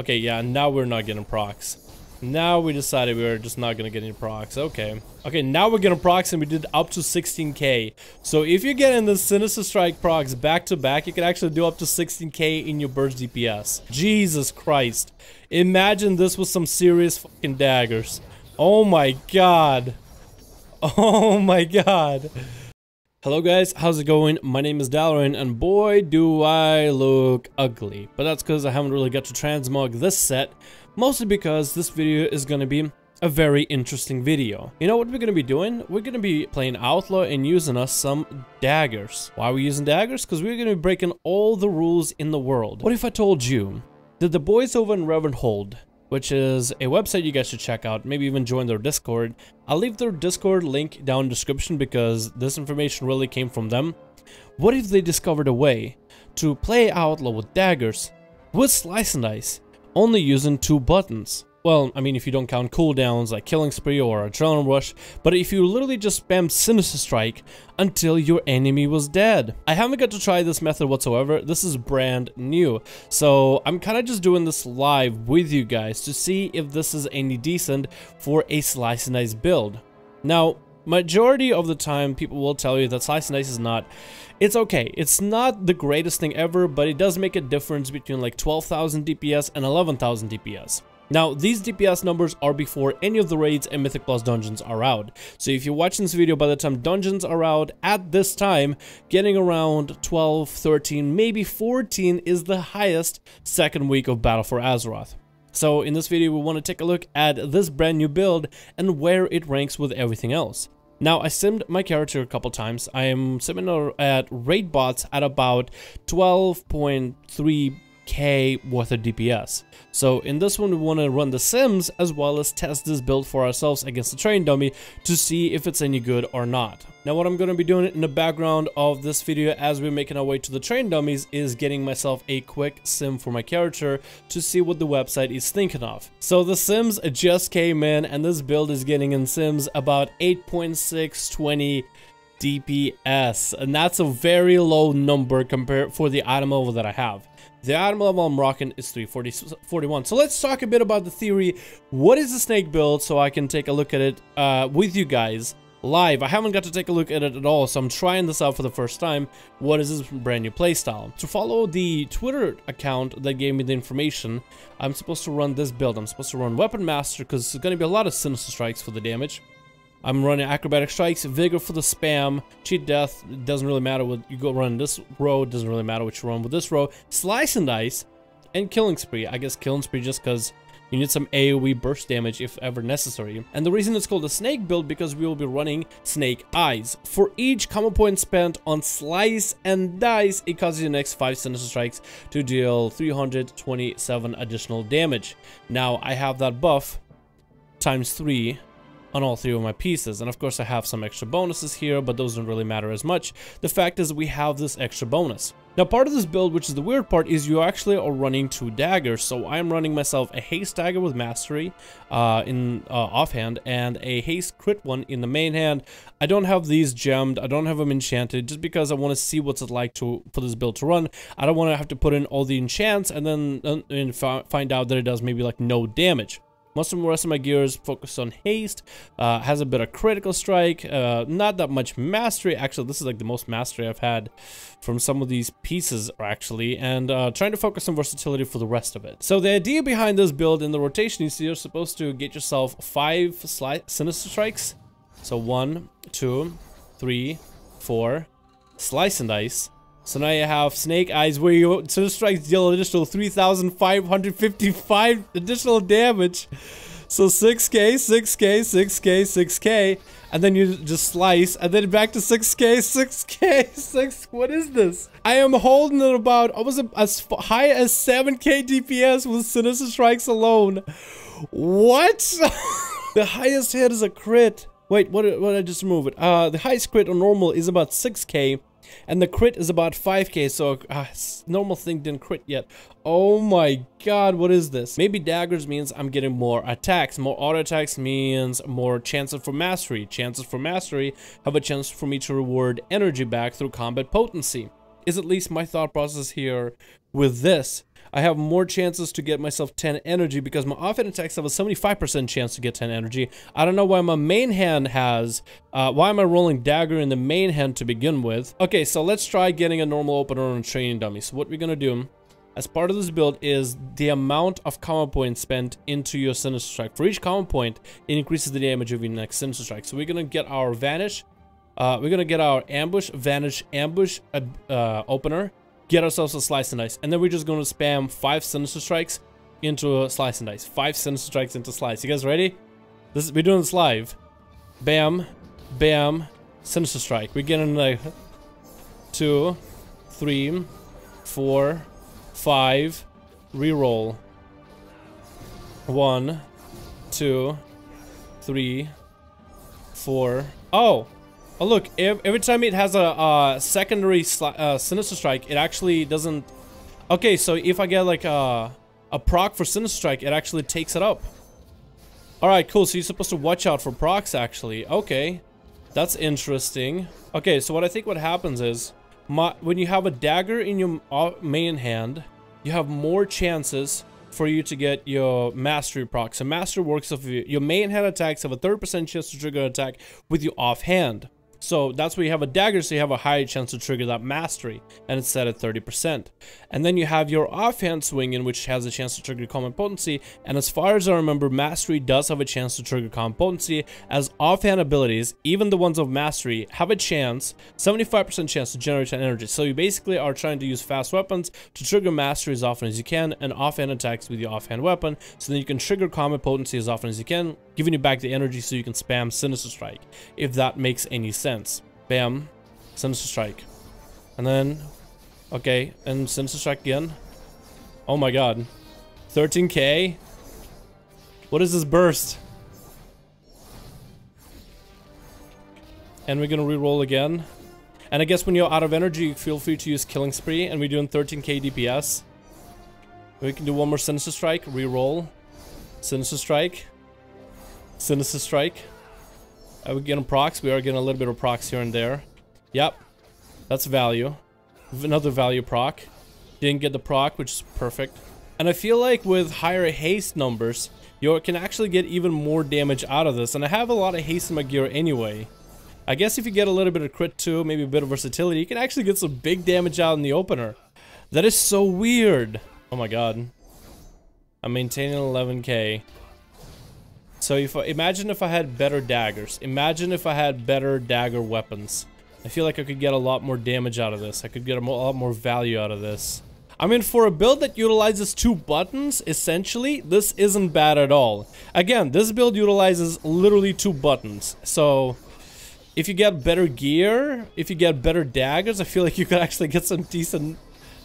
Okay, yeah, now we're not getting procs. Now we decided we were just not gonna get any procs. Okay. Okay, now we're getting procs and we did up to 16k. So if you're getting the Sinister Strike procs back to back, you can actually do up to 16k in your burst DPS. Jesus Christ. Imagine this with some serious fucking daggers. Oh my god. Oh my god. Hello guys, how's it going? My name is Dalaran and boy do I look ugly. But that's because I haven't really got to transmog this set, mostly because this video is gonna be a very interesting video. You know what we're gonna be doing? We're gonna be playing Outlaw and using us some daggers. Why are we using daggers? Because we're gonna be breaking all the rules in the world. What if I told you that the boys over in Ravenholdt which is a website you guys should check out, maybe even join their Discord. I'll leave their Discord link down in the description because this information really came from them. What if they discovered a way to play Outlaw with daggers, with Slice and Dice, only using two buttons? Well, I mean, if you don't count cooldowns like Killing Spree or Adrenaline Rush, but if you literally just spam Sinister Strike until your enemy was dead. I haven't got to try this method whatsoever, this is brand new, so I'm kind of just doing this live with you guys to see if this is any decent for a Slice and Dice build. Now, majority of the time people will tell you that Slice and Dice is not it's okay it's not the greatest thing ever but it does make a difference between like 12,000 DPS and 11,000 DPS now, these DPS numbers are before any of the raids and Mythic Plus dungeons are out. So if you're watching this video by the time dungeons are out, at this time, getting around 12, 13, maybe 14 is the highest second week of Battle for Azeroth. So in this video, we want to take a look at this brand new build and where it ranks with everything else. Now, I simmed my character a couple times. I am simming at Raidbots at about 12.3 k worth of DPS. So in this one we want to run the sims as well as test this build for ourselves against the train dummy to see if it's any good or not. Now what I'm going to be doing in the background of this video as we're making our way to the train dummies is getting myself a quick sim for my character to see what the website is thinking of. So the sims just came in and this build is getting in sims about 8.620 DPS and that's a very low number compared for the item level that I have. The item level I'm rocking is 341. So let's talk a bit about the theory. What is the snake build so I can take a look at it uh, with you guys live. I haven't got to take a look at it at all, so I'm trying this out for the first time. What is this brand new playstyle? To follow the Twitter account that gave me the information, I'm supposed to run this build. I'm supposed to run Weapon Master because there's going to be a lot of Sinister Strikes for the damage. I'm running acrobatic strikes, vigor for the spam, cheat death, doesn't really matter what you go run this row, doesn't really matter what you run with this row, slice and dice, and killing spree. I guess killing spree just because you need some AoE burst damage if ever necessary. And the reason it's called a snake build because we will be running snake eyes. For each combo point spent on slice and dice, it causes the next 5 sinister strikes to deal 327 additional damage. Now I have that buff times 3 on all three of my pieces. And of course I have some extra bonuses here, but those don't really matter as much. The fact is we have this extra bonus. Now part of this build, which is the weird part, is you actually are running two daggers. So I'm running myself a haste dagger with mastery uh, in uh, offhand and a haste crit one in the main hand. I don't have these gemmed, I don't have them enchanted just because I want to see what's it like to for this build to run. I don't want to have to put in all the enchants and then uh, and find out that it does maybe like no damage. Most of the rest of my gears focus on haste, uh, has a bit of critical strike, uh, not that much mastery. Actually, this is like the most mastery I've had from some of these pieces, actually, and uh, trying to focus on versatility for the rest of it. So the idea behind this build in the rotation is you're supposed to get yourself five Sinister Strikes. So one, two, three, four, Slice and Dice, so now you have Snake Eyes where you so strikes deal additional 3,555 additional damage. So 6k, 6k, 6k, 6k, and then you just slice, and then back to 6k, 6k, 6, what is this? I am holding it about almost as high as 7k DPS with Sinister Strikes alone. What? the highest hit is a crit. Wait, what, what did I just remove it? Uh, the highest crit on normal is about 6k, and the crit is about 5k, so uh, normal thing didn't crit yet. Oh my god, what is this? Maybe daggers means I'm getting more attacks. More auto attacks means more chances for mastery. Chances for mastery have a chance for me to reward energy back through combat potency. Is at least my thought process here with this. I have more chances to get myself 10 energy because my offhand attacks have a 75% chance to get 10 energy. I don't know why my main hand has, uh, why am I rolling dagger in the main hand to begin with? Okay, so let's try getting a normal opener on a training dummy. So what we're gonna do as part of this build is the amount of combo points spent into your Sinister Strike. For each combo point, it increases the damage of your next Sinister Strike. So we're gonna get our Vanish, uh, we're gonna get our Ambush, Vanish, Ambush, uh, uh, Opener, get ourselves a Slice and Dice, and then we're just gonna spam five Sinister Strikes into a Slice and Dice. Five Sinister Strikes into Slice. You guys ready? This is, we're doing this live. Bam, bam, Sinister Strike. We're getting like two, three, four, five, reroll. One, two, three, four. Oh, oh look! Every time it has a uh, secondary uh, sinister strike, it actually doesn't. Okay, so if I get like a a proc for sinister strike, it actually takes it up. All right, cool. So you're supposed to watch out for procs, actually. Okay, that's interesting. Okay, so what I think what happens is my, when you have a dagger in your uh, main hand, you have more chances for you to get your mastery proc. So master works if your main hand attacks have a 30% chance to trigger an attack with your offhand. So that's where you have a dagger, so you have a higher chance to trigger that mastery, and it's set at 30%. And then you have your offhand swing in which has a chance to trigger combat potency, and as far as I remember, mastery does have a chance to trigger combat potency, as offhand abilities, even the ones of mastery, have a chance, 75% chance to generate an energy. So you basically are trying to use fast weapons to trigger mastery as often as you can, and offhand attacks with your offhand weapon, so then you can trigger combat potency as often as you can, giving you back the energy so you can spam Sinister Strike, if that makes any sense. Bam, Sinister Strike. And then, okay, and Sinister Strike again. Oh my god. 13k? What is this burst? And we're gonna re-roll again. And I guess when you're out of energy, feel free to use Killing Spree, and we're doing 13k DPS. We can do one more Sinister Strike, re-roll. Sinister Strike. Sinister Strike. Uh, are we getting procs? We are getting a little bit of procs here and there. Yep. That's value. Another value proc. Didn't get the proc, which is perfect. And I feel like with higher haste numbers, you can actually get even more damage out of this. And I have a lot of haste in my gear anyway. I guess if you get a little bit of crit too, maybe a bit of versatility, you can actually get some big damage out in the opener. That is so weird. Oh my god. I'm maintaining 11k. So if I, imagine if I had better daggers. Imagine if I had better dagger weapons. I feel like I could get a lot more damage out of this. I could get a, lot more value out of this. I mean, for a build that utilizes two buttons, essentially, this isn't bad at all. Again, this build utilizes literally two buttons. So, if you get better gear, if you get better daggers, I feel like you could actually get some decent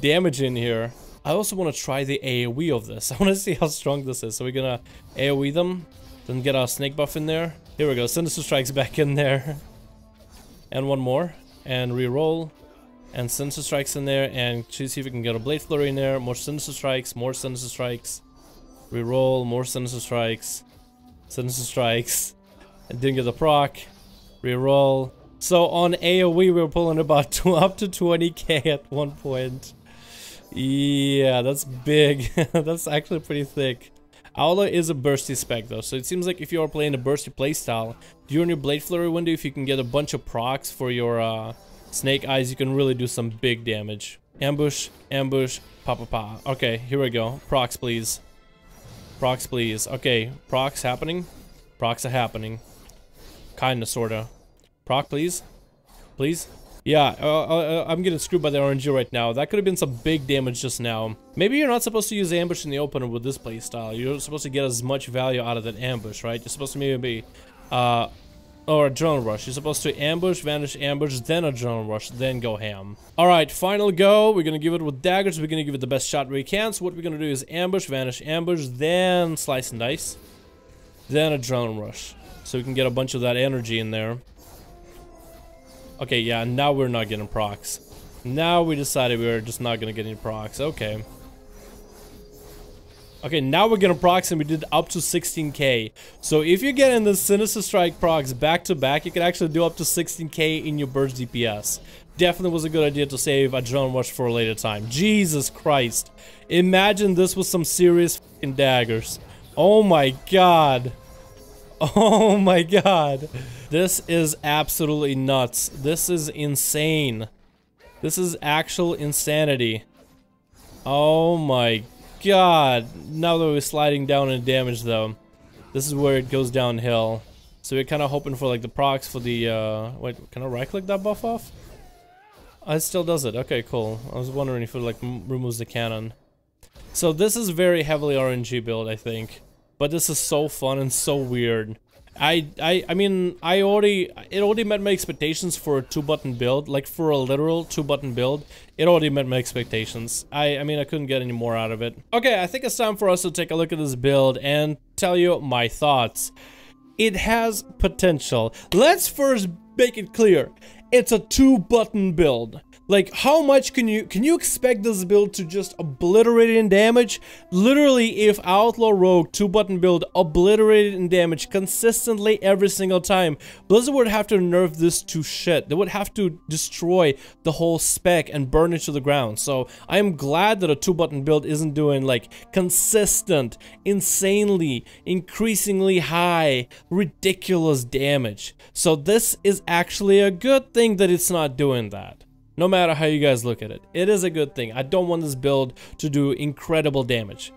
damage in here. I also want to try the AoE of this. I want to see how strong this is. So we're gonna AoE them. Then get our snake buff in there. Here we go. Sinister Strike's back in there. and one more. And re-roll. And Sinister Strike's in there. And see if we can get a Blade Flurry in there. More Sinister Strikes. More Sinister Strikes. Re-roll. More Sinister Strikes. Sinister Strikes. And didn't get the proc. Re-roll. So on AoE we were pulling about two, up to 20k at one point. Yeah, that's big. that's actually pretty thick. Outlaw is a bursty spec though, so it seems like if you are playing a bursty playstyle, during your Blade Flurry window, if you can get a bunch of procs for your uh, Snake Eyes, you can really do some big damage. Ambush, ambush, pa pa pa. Okay, here we go. Procs, please. Procs, please. Okay, procs happening. Procs are happening. Kinda, sorta. Proc, please. Please. Yeah, uh, uh, uh, I'm getting screwed by the RNG right now. That could have been some big damage just now. Maybe you're not supposed to use ambush in the opener with this playstyle. You're supposed to get as much value out of that ambush, right? You're supposed to maybe, uh, or adrenaline rush. You're supposed to ambush, vanish, ambush, then adrenaline rush, then go ham. Alright, final go. We're gonna give it with daggers. We're gonna give it the best shot we can. So what we're gonna do is ambush, vanish, ambush, then slice and dice. Then adrenaline rush. So we can get a bunch of that energy in there. Okay, yeah, now we're not getting procs. Now we decided we were just not gonna get any procs. Okay. Okay, now we're getting procs and we did up to 16k. So if you're getting the Sinister Strike procs back to back, you can actually do up to 16k in your burst DPS. definitely was a good idea to save Adrenaline Rush for a later time. Jesus Christ. Imagine this was some serious daggers. Oh my god. Oh my god. This is absolutely nuts. This is insane. This is actual insanity. Oh my god. Now that we're sliding down in damage though. This is where it goes downhill. So we're kind of hoping for like the procs for the, uh, wait, can I right click that buff off? Oh, it still does it. Okay, cool. I was wondering if it like removes the cannon. So this is very heavily RNG build, I think. But this is so fun and so weird. I, I, I mean, I already, it already met my expectations for a two-button build, like for a literal two-button build. It already met my expectations. I, I mean, I couldn't get any more out of it. Okay, I think it's time for us to take a look at this build and tell you my thoughts. It has potential. Let's first make it clear. It's a two-button build. Like, how much can you can you expect this build to just obliterate in damage? Literally, if Outlaw Rogue 2-button build obliterated in damage consistently every single time, Blizzard would have to nerf this to shit. They would have to destroy the whole spec and burn it to the ground. So, I am glad that a 2-button build isn't doing, like, consistent, insanely, increasingly high, ridiculous damage. So, this is actually a good thing that it's not doing that no matter how you guys look at it. It is a good thing. I don't want this build to do incredible damage.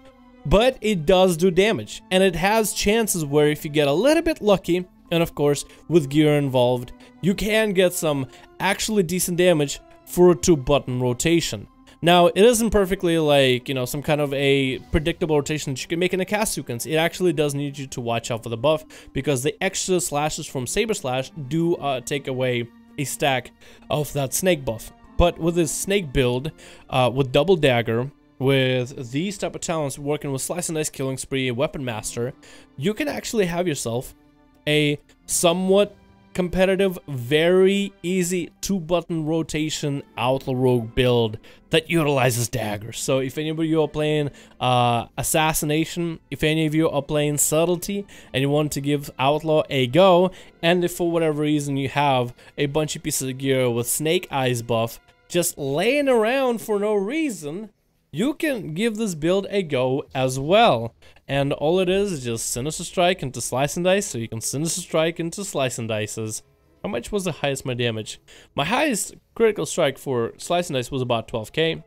But it does do damage, and it has chances where if you get a little bit lucky, and of course, with gear involved, you can get some actually decent damage for a two-button rotation. Now, it isn't perfectly like, you know, some kind of a predictable rotation that you can make in a cast sequence. It actually does need you to watch out for the buff, because the extra slashes from Saber Slash do uh, take away a stack of that snake buff. But with this snake build, uh, with double dagger, with these type of talents working with slice and dice killing spree weapon master you can actually have yourself a somewhat competitive, very easy two-button rotation Outlaw Rogue build that utilizes daggers. So if any of you are playing uh, Assassination, if any of you are playing Subtlety, and you want to give Outlaw a go, and if for whatever reason you have a bunch of pieces of gear with Snake Eyes buff just laying around for no reason, you can give this build a go as well. And all it is is just Sinister Strike into Slice and Dice, so you can Sinister Strike into Slice and Dices. How much was the highest my damage? My highest critical strike for Slice and Dice was about 12k.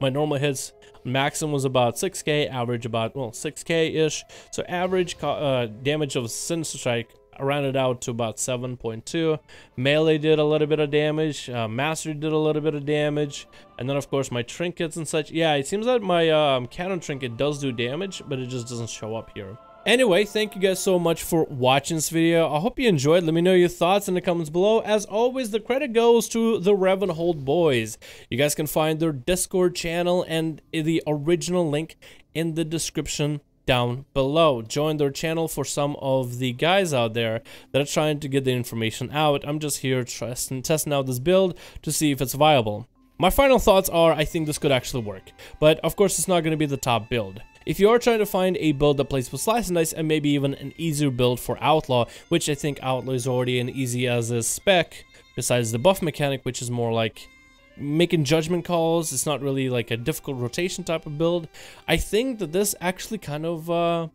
My normal hits maximum was about 6k, average about, well, 6k-ish. So average uh, damage of Sinister Strike rounded out to about 7.2. Melee did a little bit of damage. Uh, did a little bit of damage. And then, of course, my trinkets and such. Yeah, it seems that my um, cannon trinket does do damage, but it just doesn't show up here. Anyway, thank you guys so much for watching this video. I hope you enjoyed. Let me know your thoughts in the comments below. As always, the credit goes to the Ravenholdt boys. You guys can find their Discord channel and the original link in the description down below. Join their channel for some of the guys out there that are trying to get the information out. I'm just here testing, testing out this build to see if it's viable. My final thoughts are I think this could actually work, but of course it's not going to be the top build. If you are trying to find a build that plays with Slice and Dice and maybe even an easier build for Outlaw, which I think Outlaw is already an easy as a spec, besides the buff mechanic, which is more like making judgment calls. It's not really like a difficult rotation type of build. I think that this actually kind of uh,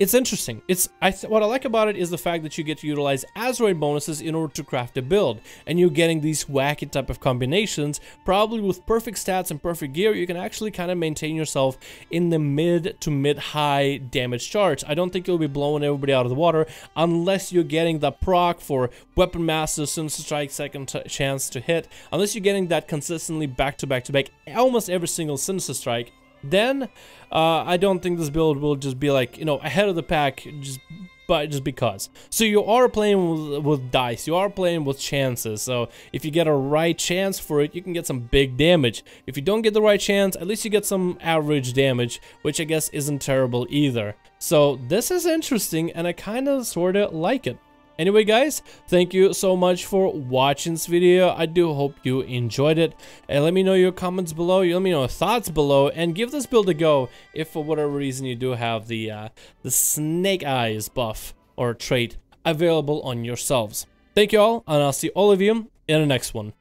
it's interesting. It's I what I like about it is the fact that you get to utilize Azerite bonuses in order to craft a build, and you're getting these wacky type of combinations. Probably with perfect stats and perfect gear, you can actually kind of maintain yourself in the mid to mid-high damage charts. I don't think you'll be blowing everybody out of the water unless you're getting the proc for Weapon Master, Sinister Strike, Second Chance to hit. Unless you're getting that consistently back to back to back, almost every single Sinister Strike then uh, I don't think this build will just be like, you know, ahead of the pack just but just because. So you are playing with, with, dice, you are playing with chances. So if you get a right chance for it, you can get some big damage. If you don't get the right chance, at least you get some average damage, which I guess isn't terrible either. So this is interesting and I kind of sort of like it. Anyway, guys, thank you so much for watching this video. I do hope you enjoyed it. And let me know your comments below. Let me know your thoughts below. And give this build a go if for whatever reason you do have the, uh, the Snake Eyes buff or trait available on yourselves. Thank you all, and I'll see all of you in the next one.